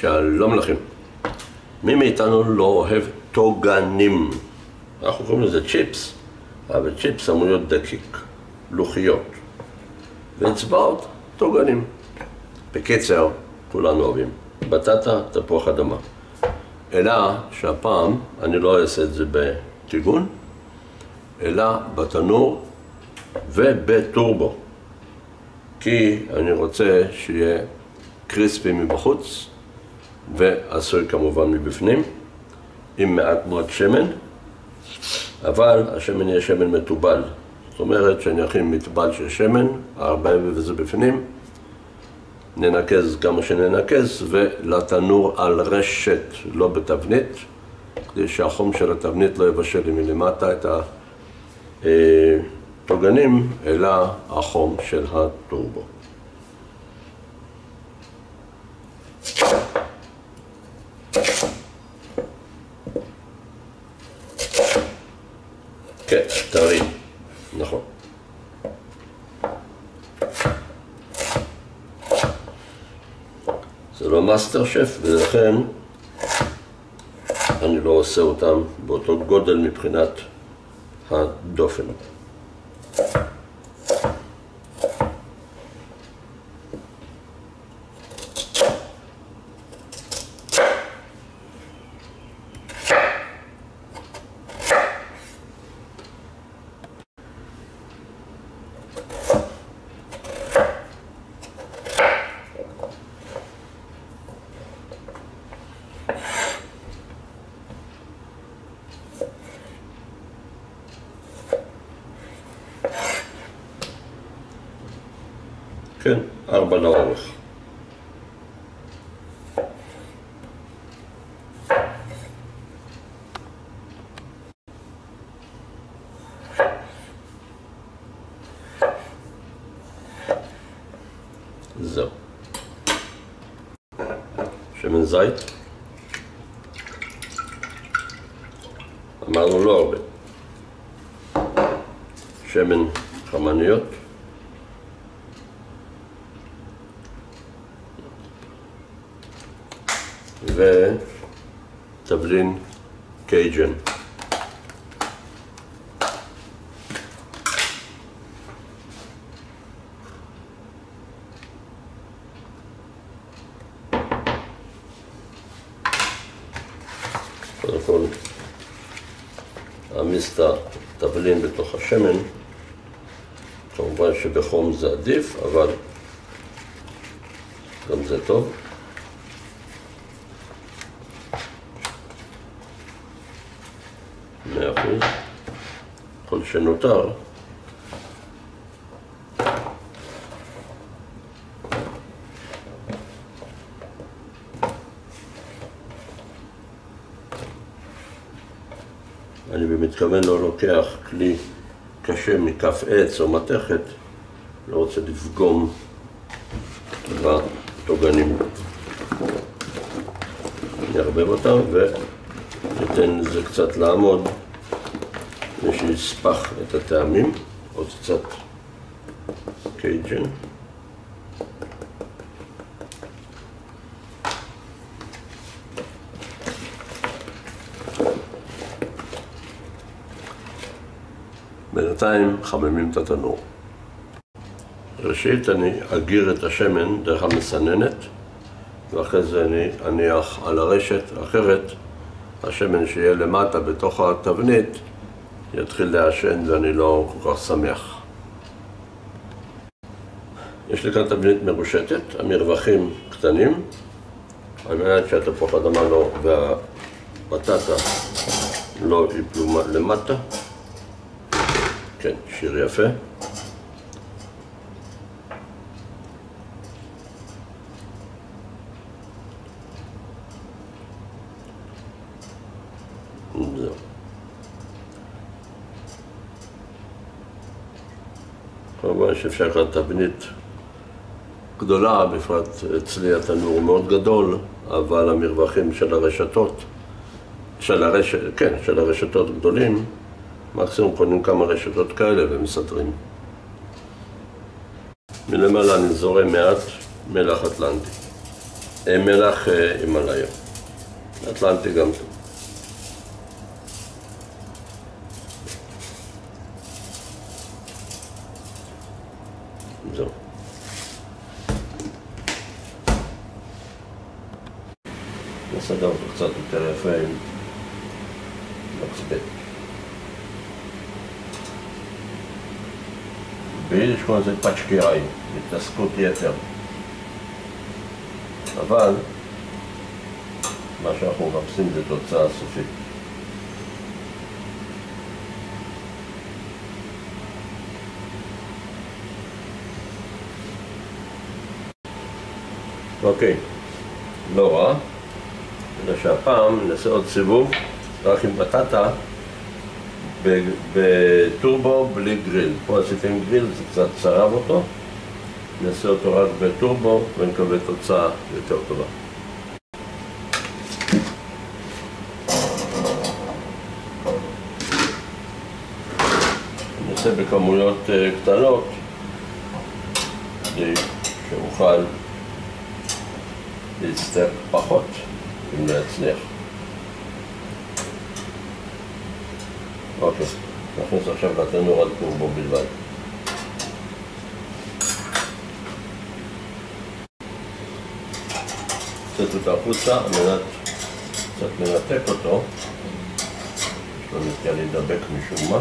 שלום לכם. מי מאיתנו לא אוהב טוגנים? אנחנו קוראים לזה צ'יפס, אבל צ'יפס אמור להיות דקיק, לוחיות. ואצבעות, טוגנים. בקיצר, כולנו אוהבים. בטטה, תפוח אדמה. אלא שהפעם אני לא אעשה את זה בטיגון, אלא בתנור ובטורבו. כי אני רוצה שיהיה קריספי מבחוץ ועשוי כמובן מבפנים, עם מעט מאוד שמן, אבל השמן יהיה שמן מתובל. זאת אומרת שאני אכין מטבל של שמן, הרבה וזה בפנים, ננקז כמה שננקז, ולתנור על רשת, לא בתבנית, כדי שהחום של התבנית לא יבשל לי מלמטה את הטוגנים, אלא החום של הטורבו. זה לא מאסטר שף, ולכן אני לא עושה אותם באותו גודל מבחינת הדופן. כן, ארבע לאורך. זהו. שמן זית. אמרנו לא הרבה. שמן חמניות. ותבלין קייג'ן. קודם כל, אעמיס את התבלין בתוך השמן. כמובן שבחום זה עדיף, אבל גם זה טוב. מאה אחוז. כל שנותר, אני במתכוון לא לוקח כלי קשה מכף עץ או מתכת, לא רוצה לפגום בטוגנים. נערבב אותם וניתן לזה קצת לעמוד ושיספח את הטעמים, עוד קצת קייג'ן. בינתיים מחממים את התנור. ראשית אני אגיר את השמן דרך המסננת ואחרי זה אני אניח על הרשת, אחרת השמן שיהיה למטה בתוך התבנית יתחיל לעשן ואני לא כל כך שמח. יש לי כאן תבנית מרושטת, המרווחים קטנים, על מנת שהתפוח אדמה לא והבטטה לא ייפלו למטה. כן, שיר יפה. זהו. כמובן שאפשר לקחת תבנית גדולה, בפרט אצלי התנור מאוד גדול, אבל המרווחים של הרשתות, של הרשת, כן, של הרשתות גדולים, מקסימום קונים כמה רשתות כאלה ומסדרים. מלמעלה אני זורם מעט מלח אטלנטי. אה, מלח הימאליה. אטלנטי גם טוב. זהו. נסדר אותו קצת יותר יפה עם מצבט. ביידיש קוראים לזה פצ'קיראי, התעסקות יתר. אבל מה שאנחנו מחפשים זה תוצאה סופית. אוקיי, לא רע, אלא שהפעם נעשה עוד סיבוב רק עם בטטה בטורבו בלי גריל. פה עשיתי עם גריל, זה קצת צרב אותו, נעשה אותו רק בטורבו ונקבל תוצאה יותר טובה. בכמויות אה, קטנות כדי שאוכל להצטרך פחות אם לא יצליח. אוקיי, נכניס עכשיו לתנור על טורבו בלבד. קצת אותו החוצה על מנת קצת לנתק אותו. לו נטייה להידבק משום מה.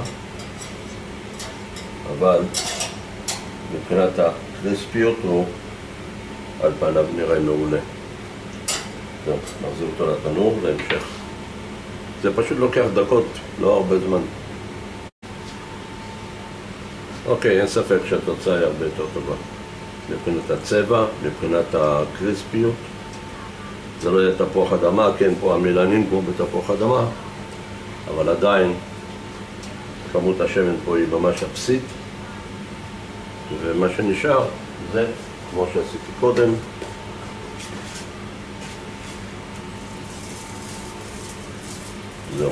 אבל מבחינת הקריספיות הוא על פניו נראה מעולה. זהו, נחזיר אותו לתנור להמשך. זה פשוט לוקח דקות, לא הרבה זמן. אוקיי, אין ספק שהתוצאה היא הרבה יותר טובה. מבחינת הצבע, מבחינת הקריספיות. זה לא יהיה תפוח אדמה, כן, פה המילנים כמו בתפוח אדמה, אבל עדיין כמות השמן פה היא ממש אפסית, ומה שנשאר זה, כמו שעשיתי קודם, زو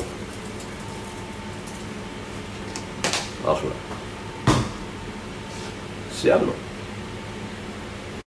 اخلا سيابلو